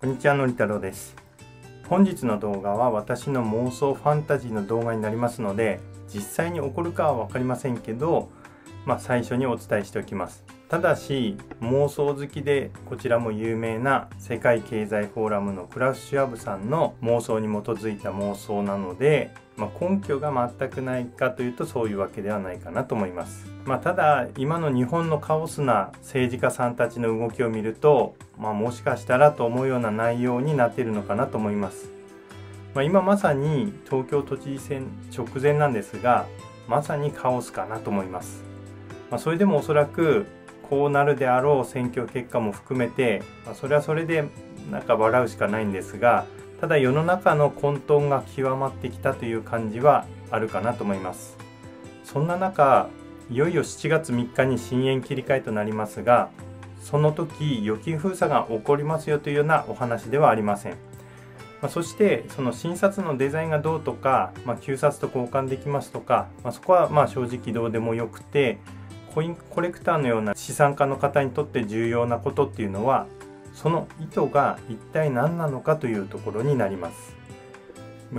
こんにちはのり太郎です。本日の動画は私の妄想ファンタジーの動画になりますので実際に起こるかは分かりませんけど、まあ、最初にお伝えしておきますただし妄想好きでこちらも有名な世界経済フォーラムのクラウス・シュアブさんの妄想に基づいた妄想なので、まあ、根拠が全くないかというとそういうわけではないかなと思いますまあ、ただ今の日本のカオスな政治家さんたちの動きを見ると、まあ、もしかしたらと思うような内容になっているのかなと思います。まあ、今まさに東京都知事選直前なんですがまさにカオスかなと思います。まあ、それでもおそらくこうなるであろう選挙結果も含めて、まあ、それはそれでなんか笑うしかないんですがただ世の中の混沌が極まってきたという感じはあるかなと思います。そんな中いよいよ7月3日に新円切り替えとなりますがその時預金封鎖が起こりますよというようなお話ではありません、まあ、そしてその新札のデザインがどうとか、まあ、旧札と交換できますとか、まあ、そこはまあ正直どうでもよくてコインコレクターのような資産家の方にとって重要なことっていうのはその意図が一体何なのかというところになります。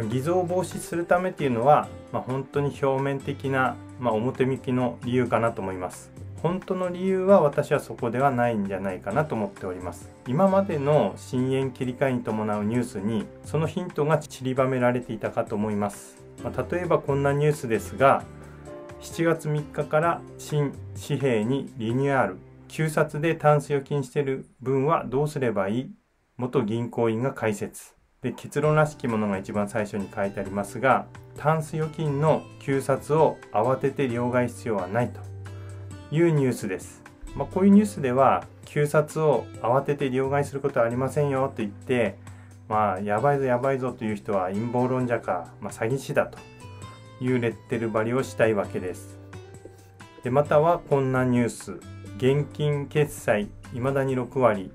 偽造防止するためっていうのは、まあ、本当に表面的な、まあ、表向きの理由かなと思います。本当の理由は私はそこではないんじゃないかなと思っております。今までの深淵切り替えに伴うニュースにそのヒントが散りばめられていたかと思います、まあ、例えばこんなニュースですが7月3日から新紙幣にリニューアル。旧札でタンス預金してる分はどうすればいい？元銀行員が解説。で結論らしきものが一番最初に書いてありますがタンス預金の旧札を慌てて両替必要はないというニュースです、まあ、こういうニュースでは旧札を慌てて両替することはありませんよと言ってまあやばいぞやばいぞという人は陰謀論者か、まあ、詐欺師だと。いうレッテル張りをしたいわけです。でまたはこんなニュース。現金決済未だに6割。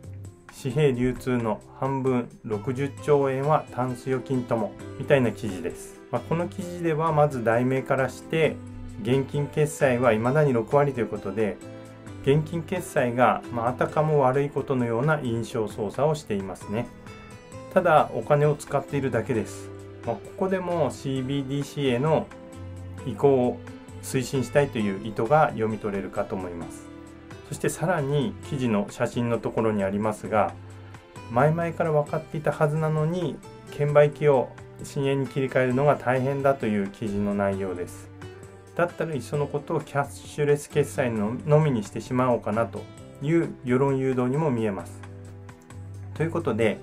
紙幣流通の半分60兆円はタンス預金ともみたいな記事です、まあ、この記事ではまず題名からして現金決済は未だに6割ということで現金決済が、まあ、あたかも悪いことのような印象操作をしていますね。ただお金を使っているだけです、まあ、ここでも CBDC への移行を推進したいという意図が読み取れるかと思います。そしてさらに記事の写真のところにありますが前々から分かっていたはずなのに券売機を深淵に切り替えるのが大変だという記事の内容です。だったらいっそのことをキャッシュレス決済ののみにしてしまおうかなという世論誘導にも見えます。ということで、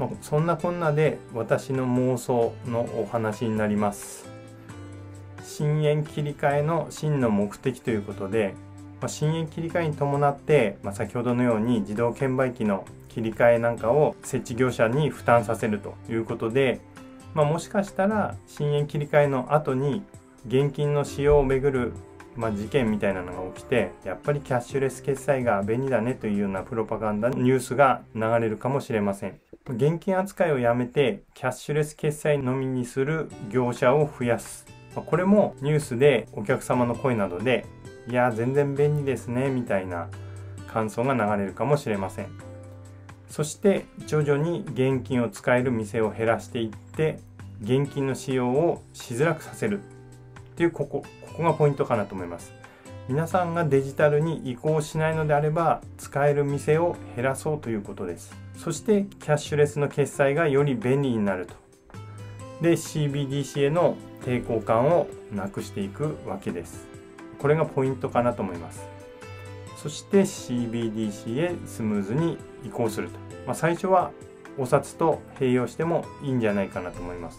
まあ、そんなこんなで私の妄想のお話になります。深淵切り替えの真の目的ということでまあ、深淵切り替えに伴って、まあ、先ほどのように自動券売機の切り替えなんかを設置業者に負担させるということで、まあ、もしかしたら深淵切り替えの後に現金の使用をめぐる、まあ、事件みたいなのが起きてやっぱりキャッシュレス決済が便利だねというようなプロパガンダニュースが流れるかもしれません。現金扱いをやめてキャッシュレス決済のみにする業者を増やす。これもニュースでお客様の声などでいや全然便利ですねみたいな感想が流れるかもしれません。そして徐々に現金を使える店を減らしていって現金の使用をしづらくさせる。っていうここここがポイントかなと思います。皆さんがデジタルに移行しないのであれば使える店を減らそうということです。そしてキャッシュレスの決済がより便利になると。で CBDC への抵抗感をなくしていくわけです。これがポイントかなと思います。そして CBDC へスムーズに移行すると、まあ、最初はお札と併用してもいいんじゃないかなと思います。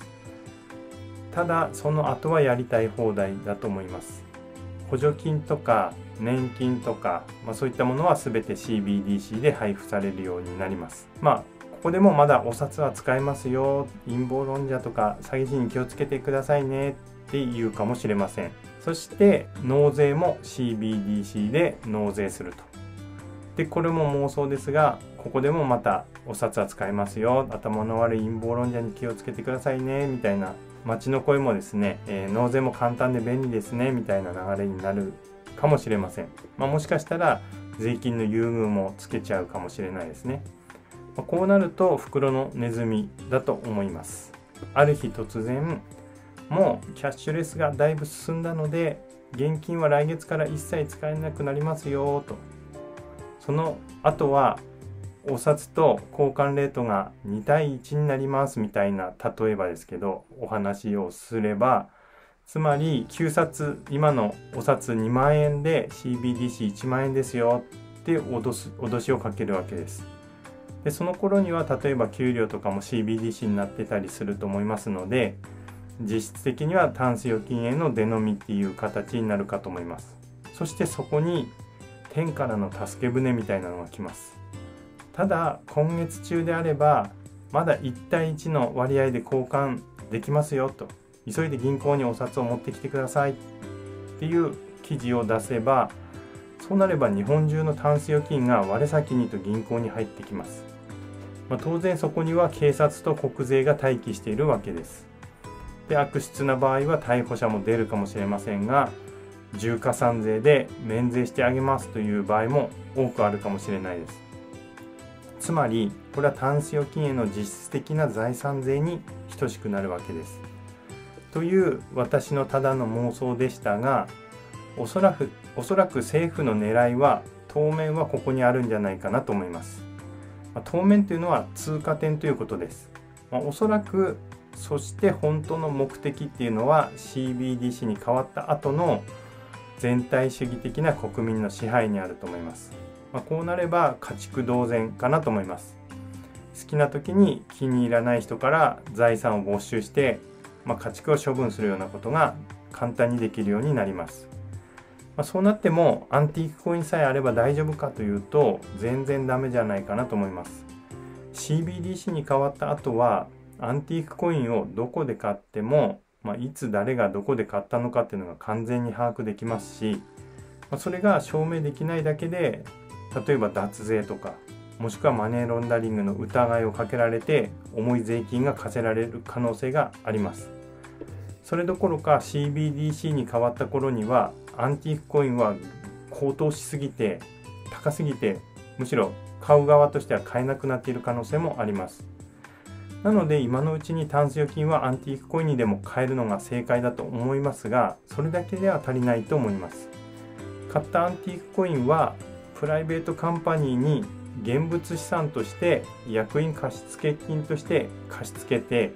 ただその後はやりたい放題だと思います。補助金とか年金とか、まあ、そういったものは全て CBDC で配布されるようになります。まあここでもまだお札は使えますよ。陰謀論者とか詐欺師に気をつけてくださいね。って言うかもしれません。そして納税も CBDC で納税すると。でこれも妄想ですがここでもまたお札は使えますよ。頭の悪い陰謀論者に気をつけてくださいね。みたいな街の声もですね、えー、納税も簡単で便利ですねみたいな流れになるかもしれません、まあ、もしかしたら税金の優遇もつけちゃうかもしれないですね、まあ、こうなると袋のネズミだと思います。ある日突然もうキャッシュレスがだいぶ進んだので現金は来月から一切使えなくなりますよと。その後はお札と交換レートが2対1になりますみたいな例えばですけどお話をすればつまり旧札今のお札2万円で CBDC1 万円ですよって脅す脅しをかけるわけです。でその頃には例えば給料とかも CBDC になってたりすると思いますので実質的にはタンス預金への出飲みっていう形になるかと思います。そしてそこに天からの助け舟みたいなのが来ます。ただ今月中であればまだ1対1の割合で交換できますよと。急いで銀行にお札を持ってきてください。っていう記事を出せばそうなれば日本中のタンス預金が我先にと銀行に入ってきます、まあ、当然そこには警察と国税が待機しているわけです。で悪質な場合は逮捕者も出るかもしれませんが重加算税で免税してあげますという場合も多くあるかもしれないです。つまりこれはタンス預金への実質的な財産税に等しくなるわけです。という私のただの妄想でしたがおそらくおそらく政府の狙いは当面はここにあるんじゃないかなと思います。まあ、当面というのは通過点ということです。まあ、おそらくそして本当の目的っていうのは CBDC に変わった後の全体主義的な国民の支配にあると思います。まあ、こうなれば家畜同然かなと思います。好きな時に気に入らない人から財産を没収して、まあ、家畜を処分するようなことが簡単にできるようになります、まあ、そうなってもアンティークコインさえあれば大丈夫かというと全然ダメじゃないかなと思います。CBDC に変わった後はアンティークコインをどこで買っても、まあ、いつ誰がどこで買ったのかっていうのが完全に把握できますし、まあ、それが証明できないだけで例えば脱税とかもしくはマネーロンダリングの疑いをかけられて重い税金が課せられる可能性があります。それどころか CBDC に変わった頃にはアンティークコインは高騰しすぎて高すぎてむしろ買う側としては買えなくなっている可能性もあります。なので今のうちにタンス預金はアンティークコインにでも買えるのが正解だと思いますがそれだけでは足りないと思います。買ったアンティークコインはプライベートカンパニーに現物資産として役員貸付金として貸し付けて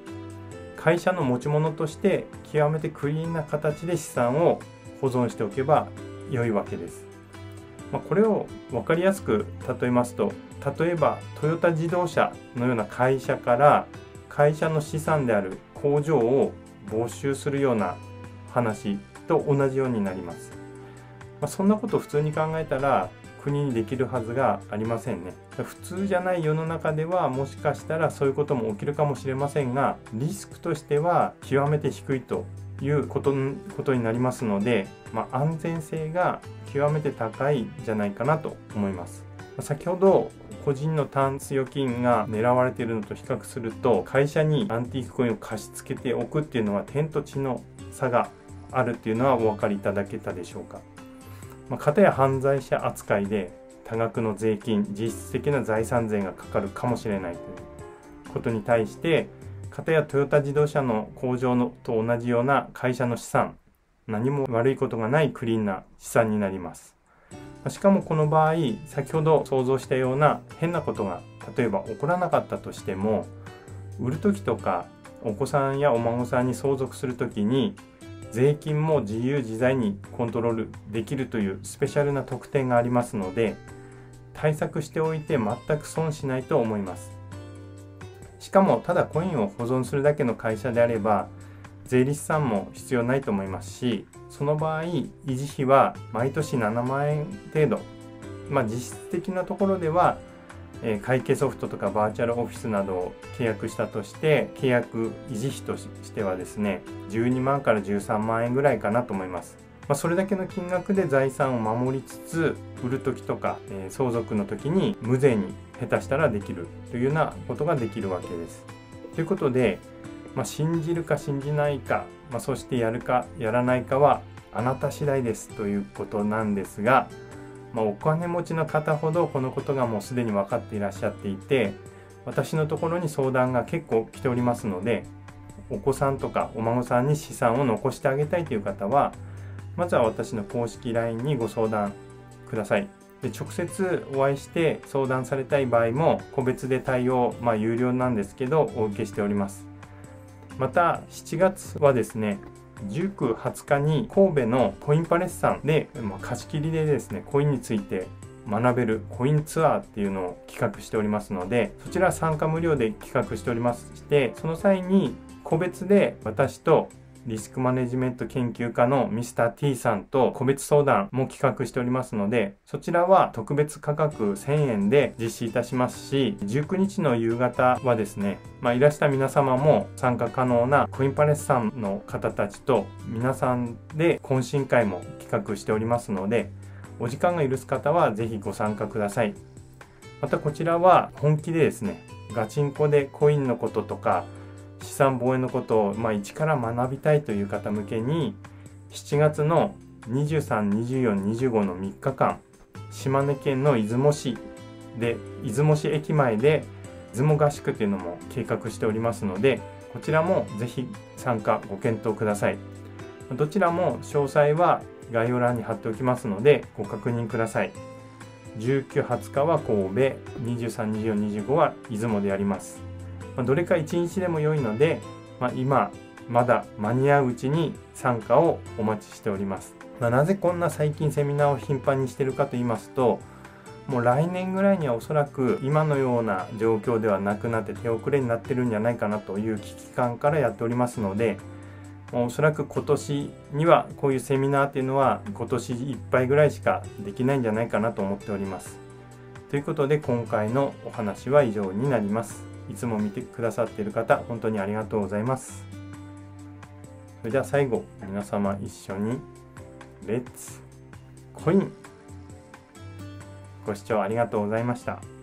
会社の持ち物として極めてクリーンな形で資産を保存しておけば良いわけです。まあ、これを分かりやすく例えますと例えばトヨタ自動車のような会社から会社の資産である工場を没収するような話と同じようになります。まあ、そんなことを普通に考えたら国にできるはずがありませんね。普通じゃない世の中ではもしかしたらそういうことも起きるかもしれませんがリスクとしては極めて低いということことになりますので、まあ、安全性が極めて高いんじゃないかなと思います。先ほど個人のタンス預金が狙われているのと比較すると会社にアンティークコインを貸し付けておくっていうのは天と地の差があるっていうのはお分かりいただけたでしょうか。まあ、片や犯罪者扱いで多額の税金実質的な財産税がかかるかもしれないということに対して片やトヨタ自動車の工場のと同じような会社の資産何も悪いことがないクリーンな資産になります。しかもこの場合先ほど想像したような変なことが例えば起こらなかったとしても売る時とかお子さんやお孫さんに相続する時に税金も自由自在にコントロールできるというスペシャルな特典がありますので対策しておいて全く損しないと思います。しかもただコインを保存するだけの会社であれば税理士さんも必要ないと思いますしその場合維持費は毎年7万円程度。まあ実質的なところではえ会計ソフトとかバーチャルオフィスなどを契約したとして契約維持費としてはですね12万から13万円ぐらいかなと思います。まあ、それだけの金額で財産を守りつつ売る時とか、え、相続の時に無税に下手したらできるというようなことができるわけです。ということでまあ、信じるか信じないか、まあ、そしてやるかやらないかはあなた次第ですということなんですが、まあ、お金持ちの方ほどこのことがもうすでに分かっていらっしゃっていて私のところに相談が結構来ておりますのでお子さんとかお孫さんに資産を残してあげたいという方はまずは私の公式 LINE にご相談ください。で直接お会いして相談されたい場合も個別で対応、まあ、有料なんですけどお受けしております。また7月はですね19、20日に神戸のコインパレスさんで、まあ、貸し切りでですねコインについて学べるコインツアーっていうのを企画しておりますのでそちら参加無料で企画しておりましてその際に個別で私とリスクマネジメント研究家の Mr.T さんと個別相談も企画しておりますので、そちらは特別価格1000円で実施いたしますし、19日の夕方はですね、まあ、いらした皆様も参加可能なコインパレスさんの方たちと皆さんで懇親会も企画しておりますので、お時間が許す方はぜひご参加ください。またこちらは本気でですね、ガチンコでコインのこととか資産防衛のことを、まあ、一から学びたいという方向けに7月の232425の3日間島根県の出雲市で出雲市駅前で出雲合宿というのも計画しておりますのでこちらもぜひ参加ご検討ください。どちらも詳細は概要欄に貼っておきますのでご確認ください。19、20日は神戸23、24、25は出雲でやります。まあ、どれか1日でも良いので、まあ、今まだ間に合ううちに参加をお待ちしております。まあ、なぜこんな最近セミナーを頻繁にしてるかと言いますともう来年ぐらいにはおそらく今のような状況ではなくなって手遅れになってるんじゃないかなという危機感からやっておりますのでおそらく今年にはこういうセミナーっていうのは今年いっぱいぐらいしかできないんじゃないかなと思っております。ということで今回のお話は以上になります。いつも見てくださっている方、本当にありがとうございます。それでは最後、皆様一緒に、レッツコインご視聴ありがとうございました。